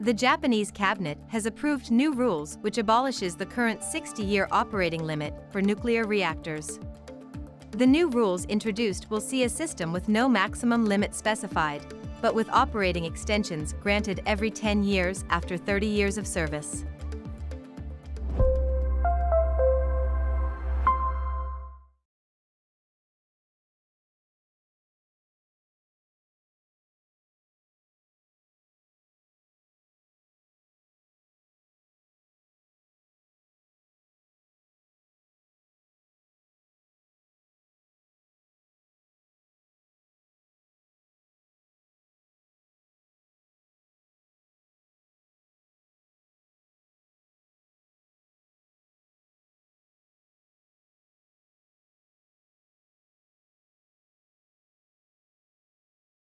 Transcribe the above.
The Japanese cabinet has approved new rules which abolishes the current 60-year operating limit for nuclear reactors. The new rules introduced will see a system with no maximum limit specified, but with operating extensions granted every 10 years after 30 years of service.